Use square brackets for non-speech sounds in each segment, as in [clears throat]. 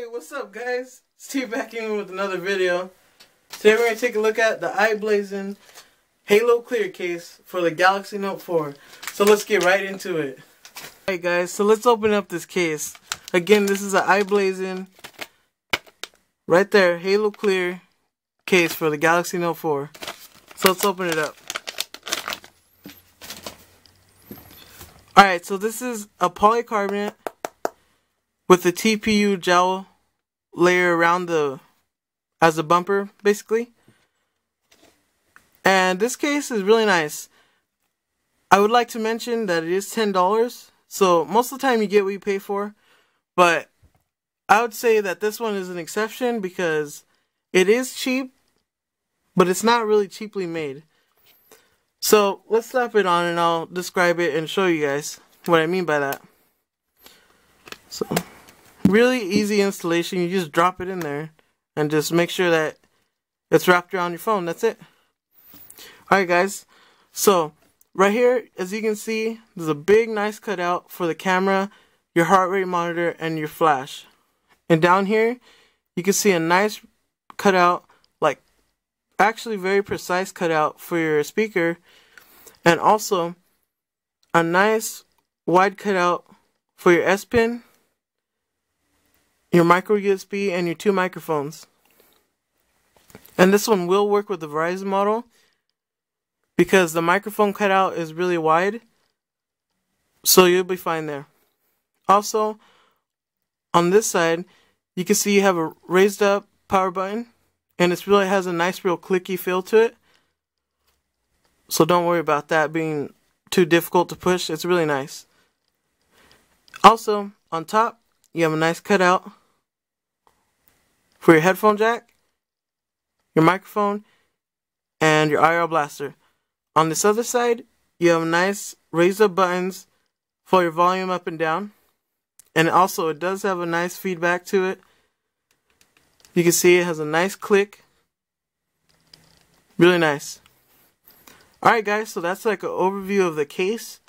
Hey, what's up guys? Steve back in with another video. Today we're going to take a look at the i-Blason Halo Clear case for the Galaxy Note 4. So let's get right into it. Alright guys, so let's open up this case. Again, this is an i-Blason right there, Halo Clear case for the Galaxy Note 4. So let's open it up. Alright, so this is a polycarbonate with the TPU gel layer around the as a bumper basically. And this case is really nice. I would like to mention that it is $10 so most of the time you get what you pay for. But I would say that this one is an exception because it is cheap but it's not really cheaply made. So let's slap it on and I'll describe it and show you guys what I mean by that. So really easy installation. You just drop it in there and just make sure that it's wrapped around your phone. That's it. Alright guys, so right here, as you can see, there's a big nice cutout for the camera, your heart rate monitor, and your flash. And down here, you can see a nice cutout, like actually very precise cutout for your speaker, and also a nice wide cutout for your S Pen your micro USB, and your two microphones. And this one will work with the Verizon model because the microphone cutout is really wide, so you'll be fine there. Also, on this side, you can see you have a raised up power button, and it really has a nice, real clicky feel to it. So don't worry about that being too difficult to push. It's really nice. Also, on top, you have a nice cutout for your headphone jack, your microphone, and your IR blaster. On this other side, you have nice up buttons for your volume up and down. And also, it does have a nice feedback to it. You can see it has a nice click. Really nice. Alright guys, so that's like an overview of the case.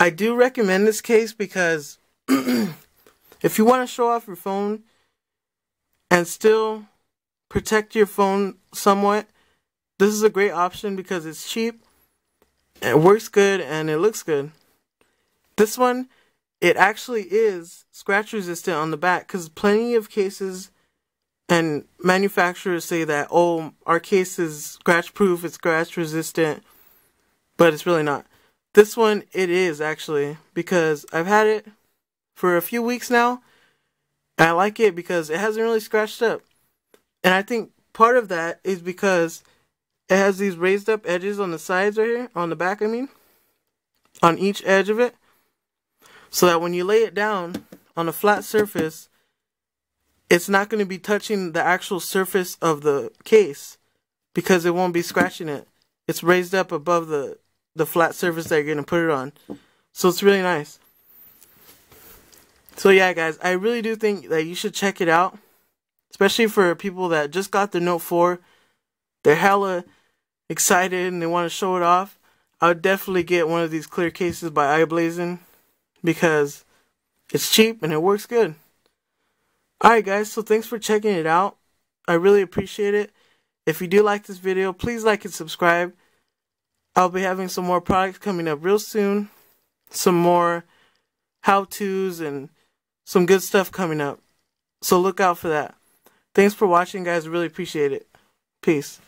I do recommend this case because [clears throat] if you want to show off your phone and still protect your phone somewhat, this is a great option because it's cheap, it works good, and it looks good. This one, it actually is scratch resistant on the back because plenty of cases and manufacturers say that, oh, our case is scratch proof, it's scratch resistant, but it's really not. This one, it is actually because I've had it for a few weeks now and I like it because it hasn't really scratched up. And I think part of that is because it has these raised up edges on the sides right here, on the back, I mean, on each edge of it. So that when you lay it down on a flat surface, it's not going to be touching the actual surface of the case because it won't be scratching it. It's raised up above the, the flat surface that you're going to put it on. So it's really nice. So yeah, guys, I really do think that you should check it out, especially for people that just got the Note 4. They're hella excited and they want to show it off. I would definitely get one of these clear cases by i-Blason because it's cheap and it works good. Alright guys, so thanks for checking it out. I really appreciate it. If you do like this video, please like and subscribe. I'll be having some more products coming up real soon. Some more how-tos and some good stuff coming up. So look out for that. Thanks for watching, guys. Really appreciate it. Peace.